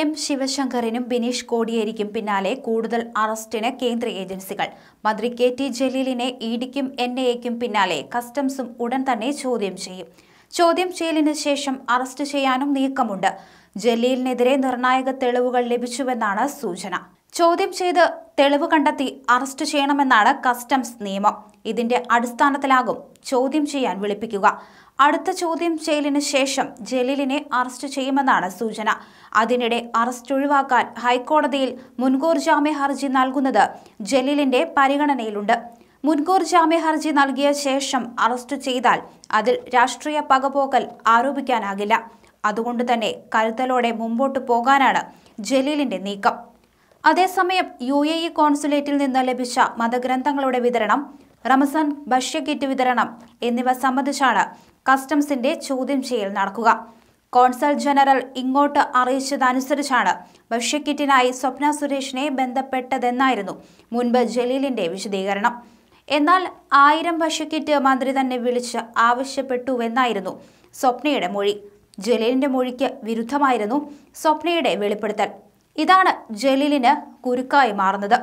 M ശിവശങ്കറിനും Bineesh കോടിയേരിക്കും പിന്നാലെ കൂടുതൽ അറസ്റ്റിന് കേന്ദ്ര ഏജൻസികൾ. മന്ത്രി കെ ടി ജലീലിനെ ഇഡിക്കും എൻ ഐ എക്കും പിന്നാലെ കസ്റ്റംസും ഉടൻ തന്നെ ചോദ്യം ചെയ്യും. ചോദ്യം ചെയ്യലിന് ശേഷം അറസ്റ്റ് ചെയ്യാനും നീക്കമുണ്ട്. ജലീലിനെതിരെ നിർണായക തെളിവുകൾ ലഭിച്ചുവെന്നാണ് സൂചന. ചോദ്യം ചെയ്ത് തെളിവ് കണ്ടെത്തി അറസ്റ്റ് ചെയ്യണമെന്നാണ് കസ്റ്റംസ് നിയമം. ഇതിന്റെ അടിസ്ഥാനത്തിലാകും ചോദ്യം ചെയ്യാൻ വിളിപ്പിക്കുക. അടുത്ത ചോദ്യം ചെയ്യലിന് ശേഷം ജലീലിനെ അറസ്റ്റ് ചെയ്യുമെന്നാണ് സൂചന. അതിനിടെ അറസ്റ്റ് ഒഴിവാക്കാൻ ഹൈക്കോടതിയിൽ മുൻകൂർ ജാമ്യ ഹർജി നൽകുന്നത് ജലീലിന്റെ പരിഗണനയിലുണ്ട്. മുൻകൂർ ജാമ്യ ഹർജി നൽകിയ ശേഷം അറസ്റ്റ് ചെയ്താൽ അതിൽ രാഷ്ട്രീയ പകപോക്കൽ ആരോപിക്കാനാകില്ല. അതുകൊണ്ട് തന്നെ കരുതലോടെ മുമ്പോട്ട് പോകാനാണ് ജലീലിന്റെ നീക്കം. അതേസമയം യു എ ഇ കോൺസുലേറ്റിൽ നിന്ന് ലഭിച്ച മതഗ്രന്ഥങ്ങളുടെ വിതരണം റമസാൻ ഭക്ഷ്യക്കിറ്റ് വിതരണം എന്നിവ സംബന്ധിച്ചാണ് കസ്റ്റംസിന്റെ ചോദ്യം ചെയ്യൽ നടക്കുക. കോൺസൽ ജനറൽ ഇങ്ങോട്ട് അറിയിച്ചതനുസരിച്ചാണ് ഭക്ഷ്യക്കിറ്റിനായി സ്വപ്ന സുരേഷിനെ ബന്ധപ്പെട്ടതെന്നായിരുന്നു മുൻപ് ജലീലിന്റെ വിശദീകരണം. എന്നാൽ ആയിരം ഭക്ഷ്യക്കിറ്റ് മന്ത്രി തന്നെ വിളിച്ച് ആവശ്യപ്പെട്ടുവെന്നായിരുന്നു സ്വപ്നയുടെ മൊഴി. ജലീലിന്റെ മൊഴിക്ക് വിരുദ്ധമായിരുന്നു സ്വപ്നയുടെ വെളിപ്പെടുത്തൽ. ഇതാണ് ജലീലിന് കുരുക്കായി മാറുന്നത്.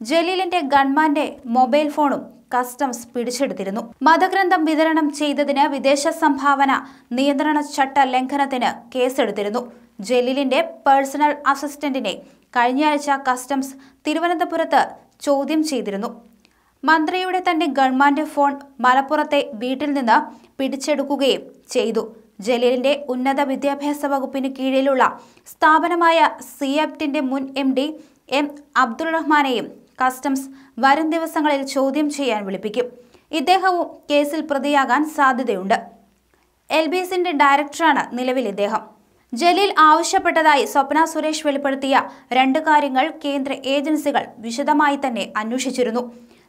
ജലീലിന്റെ ഗൺമാന്റെ മൊബൈൽ ഫോണും കസ്റ്റംസ് പിടിച്ചെടുത്തിരുന്നു. മതഗ്രന്ഥം വിതരണം ചെയ്തതിന് വിദേശ സംഭാവന നിയന്ത്രണ ചട്ട ലംഘനത്തിന് കേസെടുത്തിരുന്നു. ജലീലിന്റെ പേഴ്സണൽ അസിസ്റ്റന്റിനെ കഴിഞ്ഞയാഴ്ച കസ്റ്റംസ് തിരുവനന്തപുരത്ത് ചോദ്യം ചെയ്തിരുന്നു. മന്ത്രിയുടെ തന്നെ ഗവൺമെന്റ് ഫോൺ മലപ്പുറത്തെ വീട്ടിൽ നിന്ന് പിടിച്ചെടുക്കുകയും ചെയ്തു. ജലീലിന്റെ ഉന്നത വിദ്യാഭ്യാസ വകുപ്പിന് കീഴിലുള്ള സ്ഥാപനമായ സിയാപ്റ്റിന്റെ മുൻ എം ഡി എം അബ്ദുൾ റഹ്മാനെയും കസ്റ്റംസ് വരും ദിവസങ്ങളിൽ ചോദ്യം ചെയ്യാൻ വിളിപ്പിക്കും. ഇദ്ദേഹവും കേസിൽ പ്രതിയാകാൻ സാധ്യതയുണ്ട്. എൽ ബി എസിന്റെ ഡയറക്ടറാണ് നിലവിൽ ഇദ്ദേഹം. ജലീൽ ആവശ്യപ്പെട്ടതായി സ്വപ്ന സുരേഷ് വെളിപ്പെടുത്തിയ രണ്ട് കാര്യങ്ങൾ കേന്ദ്ര ഏജൻസികൾ വിശദമായി തന്നെ അന്വേഷിച്ചിരുന്നു.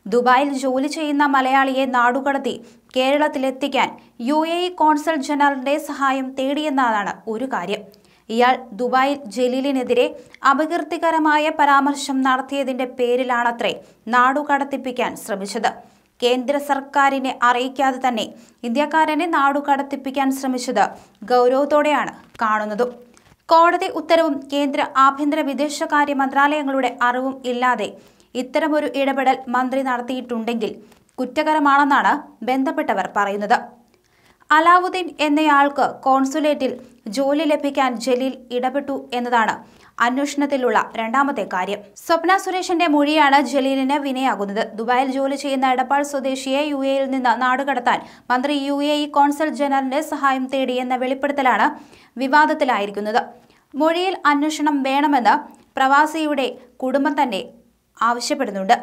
ദുബായിൽ ജോലി ചെയ്യുന്ന മലയാളിയെ നാടുകടത്തി കേരളത്തിലെത്തിക്കാൻ യു എ ഇ കോൺസൽ ജനറലിന്റെ സഹായം തേടിയെന്നതാണ് ഒരു കാര്യം. ഇയാൾ ദുബായിൽ ജലീലിനെതിരെ അപകീർത്തികരമായ പരാമർശം നടത്തിയതിന്റെ പേരിലാണത്രേ നാടുകടത്തിപ്പിക്കാൻ ശ്രമിച്ചത്. കേന്ദ്ര സർക്കാരിനെ അറിയിക്കാതെ തന്നെ ഇന്ത്യക്കാരനെ നാടുകടത്തിപ്പിക്കാൻ ശ്രമിച്ചത് ഗൗരവത്തോടെയാണ് കാണുന്നത്. കോടതി ഉത്തരവും കേന്ദ്ര ആഭ്യന്തര വിദേശകാര്യ മന്ത്രാലയങ്ങളുടെ അറിവും ഇല്ലാതെ ഇത്തരമൊരു ഇടപെടൽ മന്ത്രി നടത്തിയിട്ടുണ്ടെങ്കിൽ കുറ്റകരമാണെന്നാണ് ബന്ധപ്പെട്ടവർ പറയുന്നത്. അലാവുദ്ദീൻ എന്നയാൾക്ക് കോൺസുലേറ്റിൽ ജോലി ലഭിക്കാൻ ജലീൽ ഇടപെട്ടു എന്നതാണ് അന്വേഷണത്തിലുള്ള രണ്ടാമത്തെ കാര്യം. സ്വപ്ന സുരേഷിന്റെ മൊഴിയാണ് ജലീലിന് വിനയാകുന്നത്. ദുബായിൽ ജോലി ചെയ്യുന്ന എടപ്പാൾ സ്വദേശിയെ യു എയിൽ നിന്ന് നാടുകടത്താൻ മന്ത്രി യു എ ഇ കോൺസൽ ജനറലിന്റെ സഹായം തേടിയെന്ന വെളിപ്പെടുത്തലാണ് വിവാദത്തിലായിരിക്കുന്നത്. മൊഴിയിൽ അന്വേഷണം വേണമെന്ന് പ്രവാസിയുടെ കുടുംബം തന്നെ ആവശ്യപ്പെടുന്നുണ്ട്.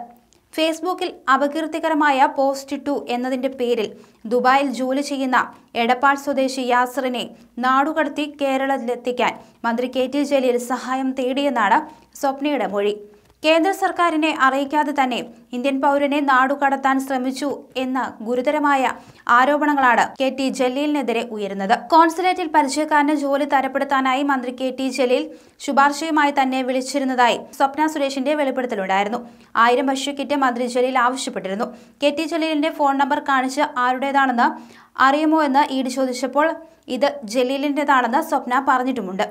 ഫേസ്ബുക്കിൽ അപകീർത്തികരമായ പോസ്റ്റ് ടു എന്നതിന്റെ പേരിൽ ദുബായിൽ ജോലി ചെയ്യുന്ന എടപ്പാൾ സ്വദേശി യാസറിനെ നാടുകടത്തി കേരളത്തിലെത്തിക്കാൻ മന്ത്രി കെ ടി ജലീൽ സഹായം തേടിയെന്നാണ് സ്വപ്നയുടെ മൊഴി. കേന്ദ്ര സർക്കാരിനെ അറിയിക്കാതെ തന്നെ ഇന്ത്യൻ പൗരനെ നാടുകടത്താൻ ശ്രമിച്ചു എന്ന ഗുരുതരമായ ആരോപണങ്ങളാണ് കെ ടി ജലീലിനെതിരെ ഉയരുന്നത്. കോൺസുലേറ്റിൽ പരിചയക്കാരന് ജോലി തരപ്പെടുത്താനായി മന്ത്രി കെ ടി ജലീൽ ശുപാർശയുമായി തന്നെ വിളിച്ചിരുന്നതായി സ്വപ്ന സുരേഷിന്റെ വെളിപ്പെടുത്തലുണ്ടായിരുന്നു. ആയിരം ഭക്ഷ്യക്കിറ്റ് മന്ത്രി ജലീൽ ആവശ്യപ്പെട്ടിരുന്നു. കെ ടി ജലീലിന്റെ ഫോൺ നമ്പർ കാണിച്ച് ആരുടേതാണെന്ന് അറിയുമോ എന്ന് ഈട് ചോദിച്ചപ്പോൾ ഇത് ജലീലിന്റെതാണെന്ന് സ്വപ്ന പറഞ്ഞിട്ടുമുണ്ട്.